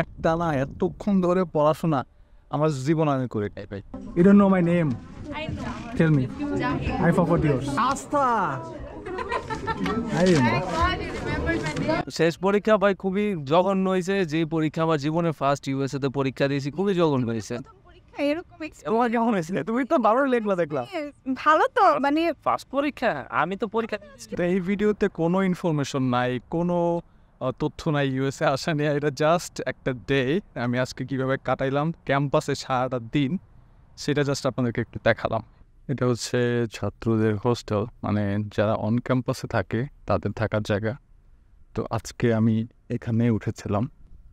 একটা না এতক্ষণ ধরে পড়াশোনা আমার জীবন আমি করে খাই ভাই You don't know my name. I know. Tell me. I forgot yours. Asta. I remember. God, you remembered my name. শেষ পরীক্ষা ভাই খুবই জঘন্য হয়েছে যে পরীক্ষা আমার জীবনে ফার্স্ট ইউএসএ তে পরীক্ষা দিয়েছি খুবই জঘন্য হয়েছে পরীক্ষা এরকম experience তোমার কেমন হয়েছিল তুমি তো ভালো লেখলা দেখলাম ভালো তো মানে ফার্স্ট পরীক্ষা আমি তো পরীক্ষা এই ভিডিওতে কোনো ইনফরমেশন নাই কোনো তথ্য নাই ইউএসএ আসা নিয়ে, এটা জাস্ট একটা ডে আমি আজকে কীভাবে কাটাইলাম ক্যাম্পাসে সারাটা দিন, সেটা জাস্ট আপনাদেরকে একটু দেখালাম। এটা হচ্ছে ছাত্রদের হোস্টেল মানে যারা অন ক্যাম্পাসে থাকে, তাদের থাকার জায়গা। তো আজকে আমি এখানে উঠেছিলাম।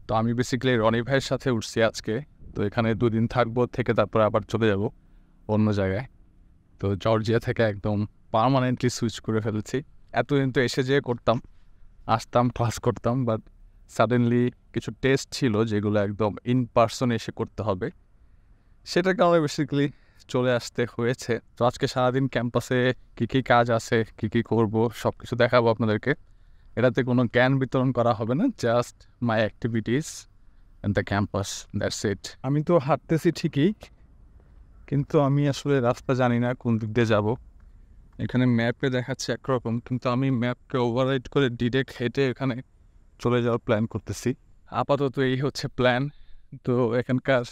তো আমি বেসিক্যালি রনি ভাইয়ের সাথে উঠছি আজকে। তো এখানে দুদিন থাকব, থেকে তারপর আবার চলে যাব অন্য জায়গায়। তো জর্জিয়া থেকে একদম পার্মানেন্টলি সুইচ করে ফেলেছি। এতদিন তো এসে যেয়ে করতাম। আসতাম ক্লাস করতাম বাট সাডেনলি কিছু টেস্ট ছিল যেগুলো একদম ইন পার্সন এসে করতে হবে। সেটার কারণে বেসিক্যালি চলে আসতে হয়েছে। তো আজকে সারাদিন ক্যাম্পাসে কী কী কাজ আছে, কী কী করব সব কিছু দেখাবো আপনাদেরকে। এটাতে কোনো জ্ঞান বিতরণ করা হবে না just my activities and the campus that's it আমি তো হাঁটতেছি ঠিকই, কিন্তু আমি আসলে রাস্তা জানি না কোন দিক দিয়ে যাব। এখানে ম্যাপে দেখাচ্ছে একরকম কিন্তু আমি ম্যাপকে ওভাররাইড করে ডিরেক্ট হেঁটে এখানে চলে যাওয়ার প্ল্যান করতেছি। আপাতত এই হচ্ছে প্ল্যান তো এখানকার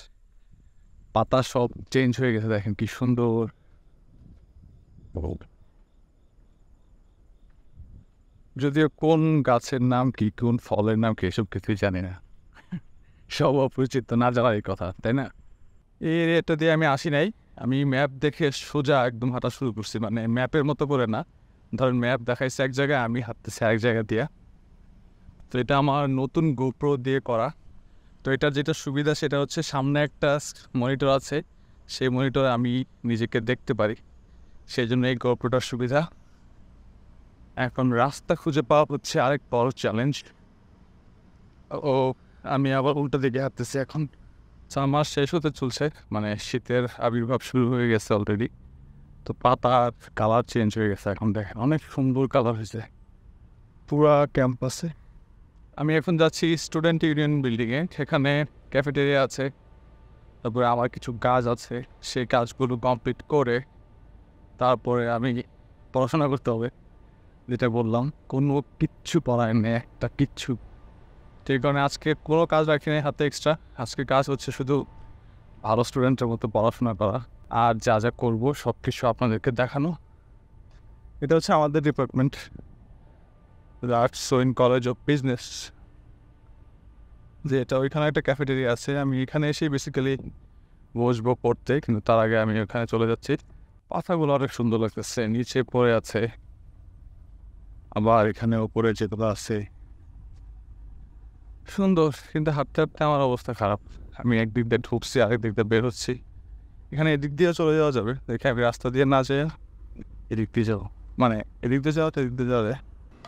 পাতা সব চেঞ্জ হয়ে গেছে, দেখেন কি সুন্দর। যদিও কোন গাছের নাম কি, কোন ফলের নাম কি, এসব কিছুই জানি না। সব অপরিচিত, না জানার এই কথা, তাই না? এই এরিয়াটা দিয়ে আমি আসি নাই। আমি ম্যাপ দেখে সোজা একদম হাঁটা শুরু করছি মানে ম্যাপের মতো করে না। ধরেন ম্যাপ দেখাইছে এক জায়গায়, আমি হাঁটতেছি এক জায়গা দিয়ে। তো এটা আমার নতুন গোপ্রো দিয়ে করা। তো এটা যেটা সুবিধা, সেটা হচ্ছে সামনে একটা মনিটর আছে। সেই মনিটরে আমি নিজেকে দেখতে পারি। সেই জন্য এই গোপ্রোটার সুবিধা। এখন রাস্তা খুঁজে পাওয়া হচ্ছে আরেক বড় চ্যালেঞ্জ ও, আমি আবার উল্টো দিকে হাঁটতেছি এখন। আমার শেষ হতে চলছে মানে শীতের আবির্ভাব শুরু হয়ে গেছে অলরেডি তো পাতার কালার চেঞ্জ হয়ে গেছে এখন দেখেন, অনেক সুন্দর কালার হয়েছে। পুরা ক্যাম্পাসে আমি এখন যাচ্ছি স্টুডেন্ট ইউনিয়ন বিল্ডিংয়ে সেখানে ক্যাফেটেরিয়া আছে, তারপরে আমার কিছু কাজ আছে, সেই কাজগুলো কমপ্লিট করে তারপরে আমি পড়াশোনা করতে হবে, যেটা বললাম, কোনো কিচ্ছু পড়ায় নেই, একটা কিচ্ছু সেই কারণে আজকে কোনো কাজ রাখি নাই হাতে এক্সট্রা আজকে কাজ হচ্ছে শুধু ভালো স্টুডেন্টের মতো পড়াশোনা করা আর যা যা করব সব কিছু আপনাদেরকে দেখানো। এটা হচ্ছে আমাদের ডিপার্টমেন্ট আর্টস সোইন কলেজ অফ বিজনেস যে এটা ওইখানে একটা ক্যাফেটেরিয়া আছে, আমি এখানে এসে বেসিক্যালি বসবো পড়তে, কিন্তু তার আগে আমি ওখানে চলে যাচ্ছি। পাতাগুলো অনেক সুন্দর লাগতেছে, নিচে পড়ে আছে। আবার এখানে ওপরে যেগুলো আছে সুন্দর, কিন্তু হাঁটতে হাঁটতে আমার অবস্থা খারাপ। আমি একদিক দিয়ে ঢুকছি, আরেক দিক দিয়ে বের হচ্ছি। এখানে এদিক দিয়ে চলে যাওয়া যাবে। দেখে আমি রাস্তা দিয়ে না যেয়ে এদিক দিয়ে যাব। মানে এদিক দিয়ে যাওয়া তো এদিক দিয়ে যায়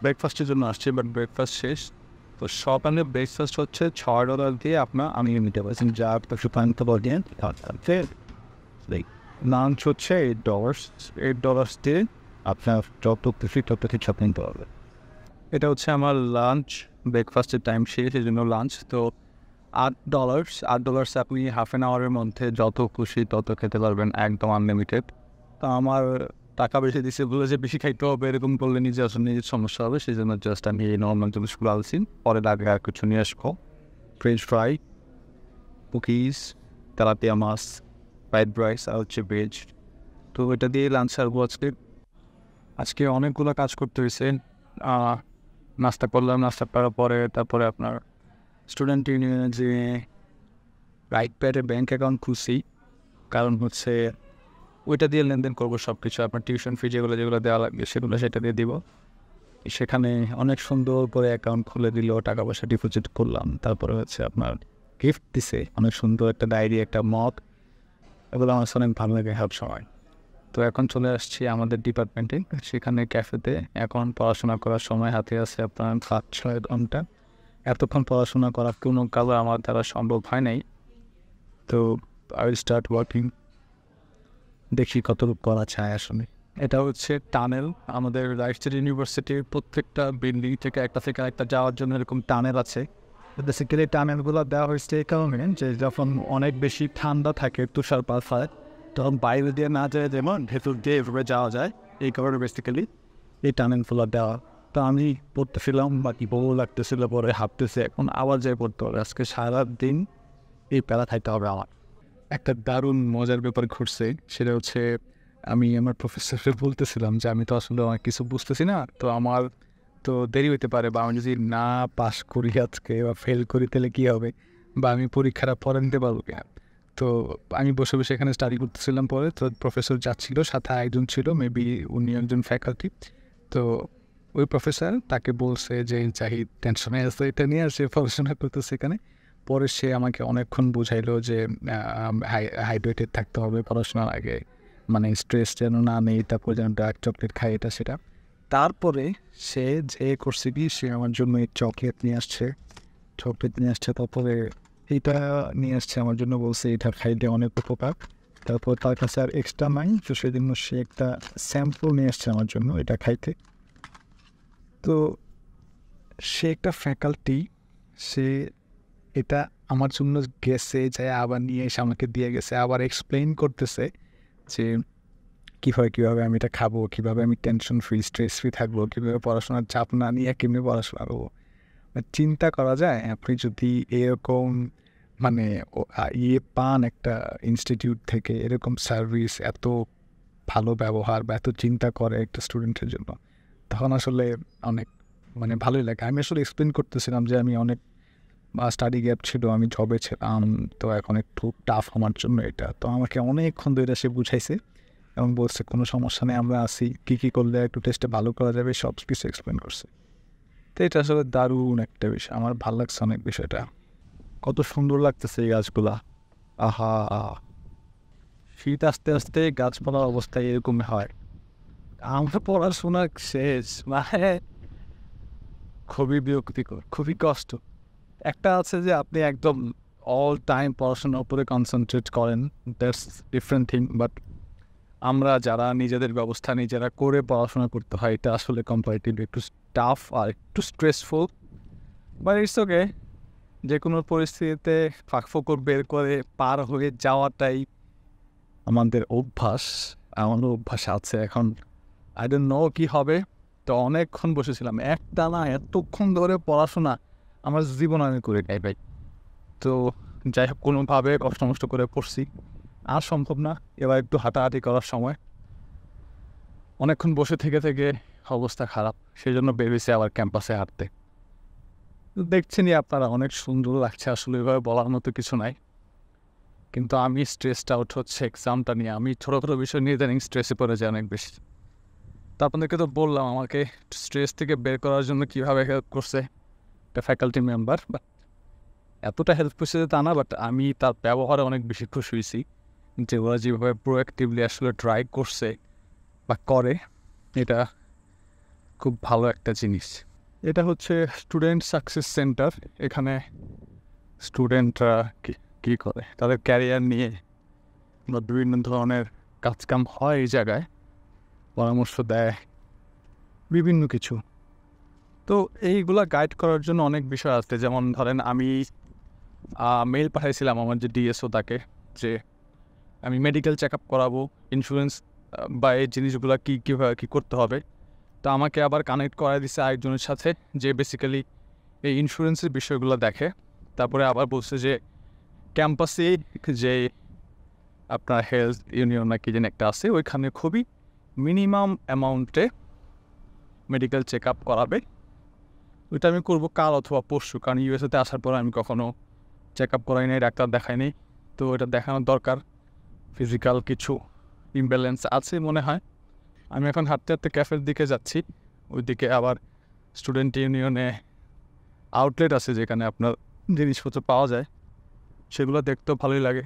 ব্রেকফাস্টের জন্য আসছি বাট ব্রেকফাস্ট শেষ। তো সকালে ব্রেকফাস্ট হচ্ছে ছয় ডলার দিয়ে আপনার আমি নিতে পারছেন যা আপনার সুপান্ত বলেন লাঞ্চ হচ্ছে এইট ডলার্স এইট ডলার্স দিয়ে আপনার যত খুশি, তত কিছু আপনি এটা হচ্ছে আমার লাঞ্চ ব্রেকফাস্টের টাইম শেষ, এই জন্য লাঞ্চ তো আট ডলার্স আট ডলার্স আপনি হাফ অ্যান আওয়ারের মধ্যে যত খুশি তত খেতে পারবেন, একদম আনলিমিটেড তো আমার টাকা বেশি দিছে বলে যে বেশি খাইতে হবে এরকম করলে নিজে আসলে নিজের সমস্যা হবে, সেই জন্য জাস্ট আমি এই নর্মাল জিনিসগুলো আলছি পরে লাগে আর কিছু নিয়ে আসব। ফ্রেঞ্চ ফ্রাই কুকিজ তেলাপিয়া মাছ ফ্রাইড রাইস আর হচ্ছে ভেজ তো এটা দিয়ে লাঞ্চ সারবো আজকে। আজকে অনেকগুলো কাজ করতে হয়েছে নাস্তা করলাম, নাস্তা করার পরে তারপরে আপনার স্টুডেন্ট ইউনিয়নে যে রাইট প্যাডে ব্যাঙ্ক অ্যাকাউন্ট খুলছি, কারণ হচ্ছে ওইটা দিয়ে লেনদেন করব সব কিছু আপনার টিউশন ফি যেগুলো যেগুলো দেওয়া লাগবে সেগুলো সেটা দিয়ে দিব। সেখানে অনেক সুন্দর করে অ্যাকাউন্ট খুলে দিল, টাকা পয়সা ডিপোজিট করলাম, তারপরে হচ্ছে আপনার গিফট দিছে। অনেক সুন্দর একটা ডায়েরি একটা মগ, এগুলো আমার অনেক ভালো লাগে সব সময় তো এখন চলে আসছি আমাদের ডিপার্টমেন্টে সেখানে ক্যাফেতে এখন পড়াশোনা করার সময় হাতে আছে আপনার সাত, ছয় ঘণ্টা। এতক্ষণ পড়াশোনা করা কোনো কালো আমার দ্বারা সম্ভব হয় নাই। তো আই উইল স্টার্ট ওয়ার্কিং দেখি কতটুকু করা চায় আসলে। এটা হচ্ছে টানেল আমাদের রাইটস্টেট ইউনিভার্সিটির প্রত্যেকটা বিল্ডিং থেকে একটা থেকে একটা যাওয়ার জন্য এরকম টানেল আছে। বেসিক্যালি টানেলগুলো দেওয়া হয়েছে এই কারণে যে যখন অনেক বেশি ঠান্ডা থাকে তুষারপাত হয় তখন বাইরে দিয়ে না যায় যেমন, ভেতর দিয়ে এভাবে যাওয়া যায়, এই কারণে বেসিক্যালি এই টানেলগুলো দেওয়া। তো আমি পড়তেছিলাম বা কি বউ লাগতেছিল, পরে হাঁটতেছে এখন আবার যাই পড়তে হবে, আজকে সারাদিন এই প্যারা খাইতে হবে আমার। একটা দারুণ মজার ব্যাপার ঘটছে, সেটা হচ্ছে আমি আমার প্রফেসরকে বলতেছিলাম যে, আমি তো আসলে অনেক কিছু বুঝতেছি না, তো আমার তো দেরি হইতে পারে বা আমি যদি না পাস করি আজকে বা ফেল করি, তাহলে কী হবে? বা আমি পরীক্ষাটা পরে নিতে পারব কিনা তো আমি বসে বসে এখানে স্টাডি করতেছিলাম পরে। তো প্রফেসর যাচ্ছিল, সাথে একজন ছিল মেবি উনি একজন ফ্যাকাল্টি তো ওই প্রফেসর তাকে বলছে যে, জাহিদ টেনশনে আছে, এটা নিয়ে আর সে পড়াশোনা করতেছে এখানে? পরে সে আমাকে অনেকক্ষণ বুঝাইলো যে হাইড্রেটেড থাকতে হবে পড়াশোনার আগে। মানে স্ট্রেস যেন না নেই তারপর যেন ডার্ক চকলেট খাই এটা সেটা। তারপরে সে যে করছে কি সে আমার জন্য চকলেট নিয়ে আসছে। চকলেট নিয়ে আসছে, তারপরে এইটা নিয়ে আসছে আমার জন্য, বলছে এটা খাইলে অনেক উপকার। তারপর তার কাছে আর এক্সট্রা নাই, তো সেজন্য সে একটা স্যাম্পল নিয়ে আসছে আমার জন্য এটা খাইতে। তো সে একটা ফ্যাকাল্টি সে এটা আমার জন্য গেছে যাই আবার নিয়ে এসে আমাকে দিয়ে গেছে, আবার এক্সপ্লেন করতেছে যে কীভাবে কীভাবে আমি এটা খাব, কীভাবে আমি টেনশন ফ্রি স্ট্রেস ফ্রি থাকব, কীভাবে পড়াশোনার চাপ না নিয়ে কেমনি পড়াশোনা করব। মানে চিন্তা করা যায়, আপনি যদি এরকম মানে ইয়ে পান একটা ইনস্টিটিউট থেকে এরকম সার্ভিস এত ভালো ব্যবহার বা এত চিন্তা করে একটা স্টুডেন্টের জন্য। তখন আসলে অনেক মানে ভালোই লাগে। আমি আসলে এক্সপ্লেন করতেছিলাম যে আমি অনেক স্টাডি গ্যাপ ছিল, আমি জবে ছিলাম, তো এখন একটু টাফ আমার জন্য এটা। তো আমাকে অনেকক্ষণ ধরে সে বুঝাইছে এবং বলছে, কোনো সমস্যা নেই, আমরা আসি কী কী করলে একটু টেস্টে ভালো করা যাবে, সব কিছু এক্সপ্লেন করছে। তো এটা আসলে দারুণ একটা বিষয়। আমার ভালো লাগছে অনেক বিষয়টা। কত সুন্দর লাগতেছে এই গাছগুলা। আহা। শীত আস্তে আস্তে গাছপালার অবস্থা এরকমই হয়। আমরা পড়াশোনা শেষ মানে খুবই বিরক্তিকর, খুবই কষ্ট। একটা আছে যে আপনি একদম অল টাইম পড়াশোনার উপরে কনসেন্ট্রেট করেন দ্যাটস ডিফারেন্ট থিং বাট আমরা যারা নিজেদের ব্যবস্থা নিজেরা করে পড়াশোনা করতে হয়, এটা আসলে কম্পারেটিভলি একটু টাফ আর একটু স্ট্রেসফুল বাট ইটস ওকে যে কোনো পরিস্থিতিতে ফাঁকফোকর বের করে পার হয়ে যাওয়াটাই আমাদের অভ্যাস আমারও অভ্যাস আছে এখন। আই ডোন্ট নো কী হবে। তো অনেকক্ষণ বসেছিলাম। একটা না এতক্ষণ ধরে পড়াশোনা আমার জীবন আমি করে যাই ভাই। তো যাই হোক, কোনোভাবে কষ্ট মষ্ট করে পড়ছি। আর সম্ভব না, এবার একটু হাঁটাহাঁটি করার সময়। অনেকক্ষণ বসে থেকে থেকে অবস্থা খারাপ। সেই জন্য বেরিয়েছে আবার ক্যাম্পাসে হাঁটতে। দেখছেনই আপনারা, অনেক সুন্দর লাগছে, আসলে এভাবে বলার মতো কিছু নাই। কিন্তু আমি স্ট্রেসড আউট হচ্ছে এক্সামটা নিয়ে। আমি ছোটো ছোটো বিষয় নিয়ে ইদানিং স্ট্রেসে পড়ে যাই অনেক বেশি। তো আপনাদেরকে তো বললাম, আমাকে স্ট্রেস থেকে বের করার জন্য কীভাবে হেল্প করছে একটা ফ্যাকাল্টি মেম্বার বাট এতটা হেল্প করছে তা না বাট আমি তার ব্যবহারে অনেক বেশি খুশি হয়েছি যে ওরা যেভাবে প্রোঅ্যাক্টিভলি আসলে ট্রাই করছে বা করে, এটা খুব ভালো একটা জিনিস। এটা হচ্ছে স্টুডেন্ট সাকসেস সেন্টার এখানে স্টুডেন্টরা কী করে? তাদের ক্যারিয়ার নিয়ে বা বিভিন্ন ধরনের কাজকাম হয় এই জায়গায়। পরামর্শ দেয়, বিভিন্ন কিছু। তো এইগুলা গাইড করার জন্য অনেক বিষয় আছে। যেমন ধরেন আমি মেল পাঠাইছিলাম আমার যে ডিএসও তাকে যে আমি মেডিকেল চেক আপ করাবো ইন্স্যুরেন্স বা এই জিনিসগুলো কী, কীভাবে, কী করতে হবে। তো আমাকে আবার কানেক্ট করা দিছে আরেকজনের সাথে, যে বেসিক্যালি এই ইন্স্যুরেন্সের বিষয়গুলো দেখে। তারপরে আবার বলছে যে ক্যাম্পাসে যে আপনার হেলথ ইউনিয়ন নাকি যেন একটা আছে, ওইখানে খুবই মিনিমাম অ্যামাউন্টে মেডিকেল চেক আপ করাবে। ওইটা আমি করব কাল অথবা পরশু, কারণ ইউএসএতে আসার পর আমি কখনও চেক আপ করাই নাই, ডাক্তার দেখাই নাই। তো এটা দেখানোর দরকার। ফিজিক্যাল কিছু ইমব্যালেন্স আছে মনে হয়। আমি এখন হাঁটতে হাঁটতে ক্যাফের দিকে যাচ্ছি। ওইদিকে আবার স্টুডেন্ট ইউনিয়নে আউটলেট আছে যেখানে আপনার জিনিসপত্র পাওয়া যায়। সেগুলো দেখতেও ভালোই লাগে।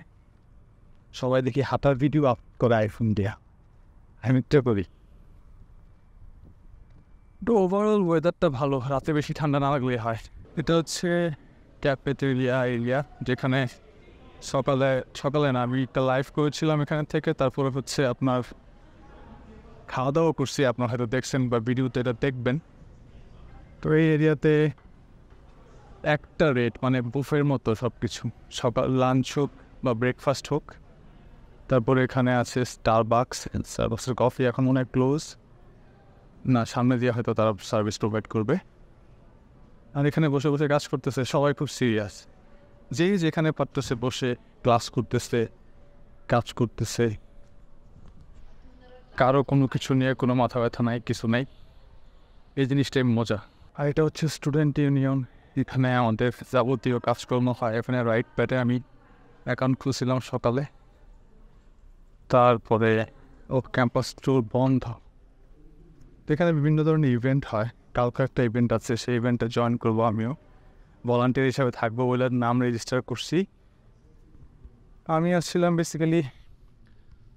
সবাই দেখি হাঁটার ভিডিও আপ করে আইফোন দেয়া। আমি একটা করি। তো ওভারঅল ওয়েদারটা ভালো, রাতে বেশি ঠান্ডা না লাগলে হয়। এটা হচ্ছে ক্যাফেটেরিয়া এরিয়া যেখানে সকালে সকালে না, আমি একটা লাইভ করেছিলাম এখানে থেকে, তারপরে হচ্ছে আপনার খাওয়া দাওয়া করছি, আপনার হয়তো দেখছেন বা ভিডিওতে এটা দেখবেন। তো এই এরিয়াতে একটা রেট মানে বুফের মতো সব কিছু সকাল লাঞ্চ হোক বা ব্রেকফাস্ট হোক। তারপরে এখানে আছে স্টারবাক্স স্টারবাক্সের কফি এখন মনে হয় ক্লোজ না, সামনে দিয়ে হয়তো তারা সার্ভিস প্রোভাইড করবে। আর এখানে বসে বসে কাজ করতেছে, সবাই খুব সিরিয়াস যেই যেখানে পারতেছে বসে ক্লাস করতেছে, কাজ করতেছে কারও কোনো কিছু নিয়ে কোনো মাথা ব্যথা নাই, কিছু নাই। এই জিনিসটাই মজা। আর এটা হচ্ছে স্টুডেন্ট ইউনিয়ন এখানে আমাদের যাবতীয় কাজকর্ম হয়। এখানে রাইট প্যাটে আমি অ্যাকাউন্ট খুলছিলাম সকালে। তারপরে ও ক্যাম্পাস ট্যুর বন্ধ। এখানে বিভিন্ন ধরনের ইভেন্ট হয়। কালকে একটা ইভেন্ট আছে, সেই ইভেন্টে জয়েন করব আমিও। ভলান্টিয়ার হিসাবে থাকব বলে নাম রেজিস্টার করছি। আমি আসছিলাম বেসিক্যালি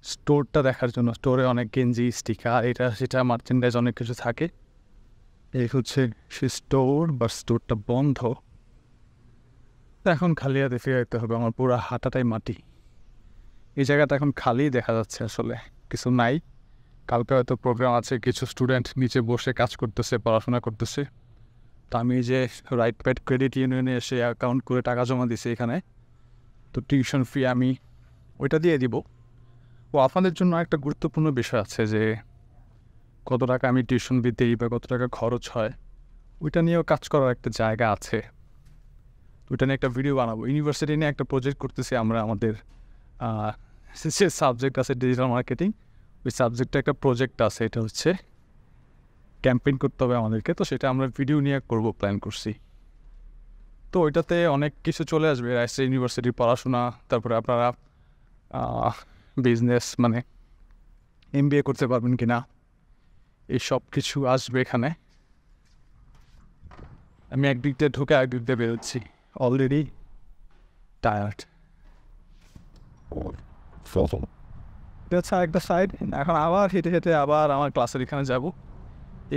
স্টোরটা দেখার জন্য, স্টোরে অনেক গেঞ্জি, স্টিকার, এটা সেটা মার্চেন্ডাইজ অনেক কিছু থাকে। এই হচ্ছে সে স্টোর বা স্টোরটা বন্ধ। এখন খালি হাতে ফিরে যেতে হবে, আমার পুরো হাঁটাটাই মাটি। এই জায়গাটা এখন খালি দেখা যাচ্ছে আসলে, কিছু নাই। কালকে হয়তো প্রোগ্রাম আছে, কিছু স্টুডেন্ট নিচে বসে কাজ করতেছে, পড়াশোনা করতেছে। তো আমি যে রাইট প্যাড ক্রেডিট ইউনিয়নে এসে অ্যাকাউন্ট করে টাকা জমা দিছি এখানে, তো টিউশন ফি আমি ওইটা দিয়ে দিব। ও আপনাদের জন্য একটা গুরুত্বপূর্ণ বিষয় আছে যে কত টাকা আমি টিউশন ফি দিই বা কত টাকা খরচ হয়, ওইটা নিয়েও কাজ করার একটা জায়গা আছে। ওইটা নিয়ে একটা ভিডিও বানাবো। ইউনিভার্সিটি নিয়ে একটা প্রজেক্ট করতেছি আমরা, আমাদের যে সাবজেক্ট আছে ডিজিটাল মার্কেটিং ওই সাবজেক্টটা একটা প্রজেক্ট আছে, এটা হচ্ছে ক্যাম্পেইন করতে হবে আমাদেরকে। তো সেটা আমরা ভিডিও নিয়ে করব প্ল্যান করছি। তো ওইটাতে অনেক কিছু চলে আসবে। রাজশাহী ইউনিভার্সিটির পড়াশোনা, তারপরে আপনারা বিজনেস মানে এম করতে পারবেন কি না এই সব কিছু আসবে এখানে। আমি একদিক দিয়ে ঢুকে একদিক দিয়ে বেরোচ্ছি। অলরেডি টায়ার্ড আচ্ছা একটা সাইড এখন আবার হেঁটে হেঁটে আবার আমার ক্লাসের এখানে যাব।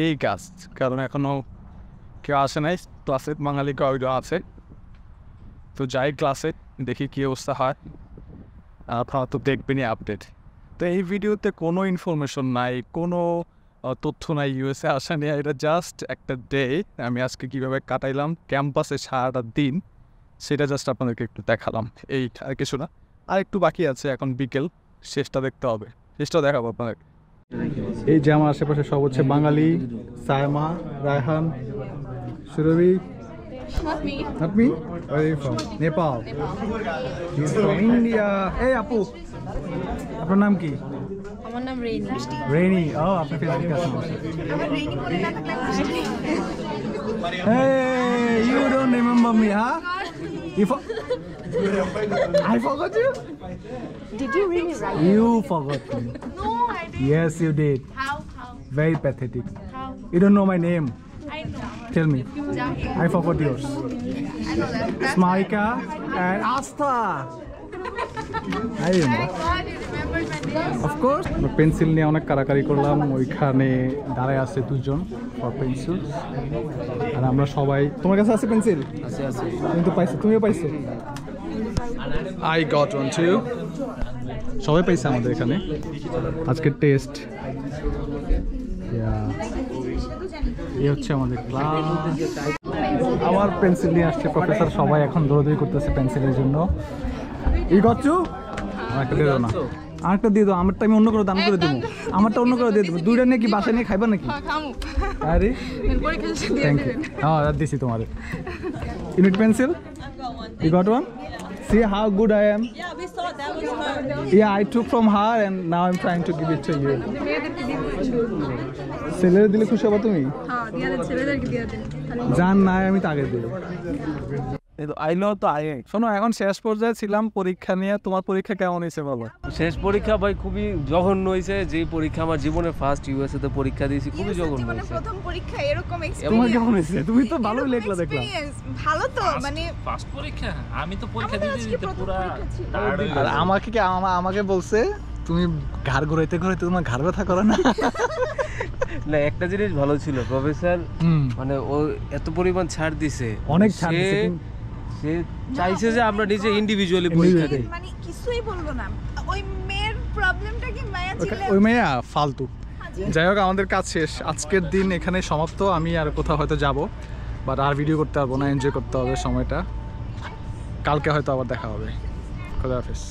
এই কাজ কারণ এখনও কেউ আসে নাই। ক্লাসে বাঙালি কয়েকজন আছে। তো যাই ক্লাসে দেখি কী অবস্থা হয়। তো দেখবেনই আপডেট তো এই ভিডিওতে কোনো ইনফরমেশন নাই, কোনো তথ্য নাই ইউএসএ আসা নেই এটা জাস্ট একটা ডে আমি আজকে কীভাবে কাটাইলাম ক্যাম্পাসে সারাটা দিন, সেটা জাস্ট আপনাদেরকে একটু দেখালাম। এই আর কিছু না, আর একটু বাকি আছে, এখন বিকেল, শেষটা দেখতে হবে, শেষটা দেখাবো আপনাদের। এই যে আমার আশেপাশে সব হচ্ছে Bangali, Sayma, Raihan, Surabhi Not me. Not me? Where are you from? Nepal. He's from India. Hey, আপু আপনার নাম কি আমার নাম রেনি রেনি ও আপনার ফেসবুক আছে আমার রেনি বলে না থাকলে আমি বৃষ্টি। Hey, you don't remember me, huh? You for- I forgot you? Did you really write? You forgot me. No, I didn't. Yes, you did. How? How? Very pathetic. How? You don't know my name. Tell me. I forgot yours. Smarika and Asta. I remember. Of course. Pencil নিয়ে অনেক কারাকারি করলাম ওইখানে দাঁড়ায় আছে দুজন for pencil আর আমরা সবাই তোমার কাছে আছে পেন্সিল আছে আছে তুমি পাইছো তুমিও পাইছো আই গট ওয়ান টু সবাই পাইছে আমাদের এখানে আজকের টেস্ট এই হচ্ছে আমাদের ক্লাস আমার পেন্সিল নিয়ে আসছে প্রফেসর সবাই এখন দৌড়দৌড়ি করতেছে পেন্সিলের জন্য। ই গচ্ছু একটা দিয়ে দাও না। আরেকটা দিয়ে দাও। আমারটা আমি অন্য করে দাম করে দেবো। আমারটা অন্য করে দিয়ে দেবো। দুইটা নিয়ে কি বাসায় নিয়ে খাইবা নাকি? খামু। আরে। থ্যাংক ইউ হ্যাঁ দিছি তোমার। Unit pencil You got one? See how good I am? Yeah, we saw that was her. Yeah, I took from her and now I'm trying to give it to you. দিয়ে দিন ছেলের দিলে খুশি হবা তুমি হ্যাঁ দিয়ে ছেলেদেরকে দিয়ে দেন জান নাই আমি তাকে দেবো আইলো তো শোনো এখন শেষ পর্যায়ে ছিলাম পরীক্ষা নিয়ে। তোমার পরীক্ষা কেমন হয়েছে বলো? শেষ পরীক্ষা ভাই খুবই জঘন্য হয়েছে। যে পরীক্ষা আমার জীবনে ফার্স্ট ইউএসএ তে পরীক্ষা দিয়েছি খুবই জঘন্য হয়েছে। প্রথম পরীক্ষা এরকম এক্সপেরিয়েন্স কেমন হয়েছে? তুমি তো ভালোই লেখলা দেখলাম। ভালো তো মানে ফার্স্ট পরীক্ষা? আমি তো পরীক্ষা আমাদের দিতে পুরা আর আমাকে কি আমাকে বলছে তুমি ঘাড় ঘুরাইতে ঘুরাইতে তোমার ঘাড় ব্যথা করে না? না একটা জিনিস ভালো ছিল প্রফেসর হুম। মানে ও এত পরিমাণ ছাড় দিছে। অনেক ছাড় দিছে, সে চাইছে যে আমরা নিজে ইন্ডিভিজুয়ালি পরীক্ষা দেই মানে কিছুই বলব না ওই মেয়ের প্রবলেমটা কি মায়া ছিল ওই মেয়া ফালতু। যাই হোক আমাদের কাজ শেষ। আজকের দিন এখানে সমাপ্ত। আমি আর কোথাও হয়তো যাব বাট আর ভিডিও করতে পারব না এনজয় করতে হবে সময়টা। কালকে হয়তো আবার দেখা হবে। খোদা হাফিজ।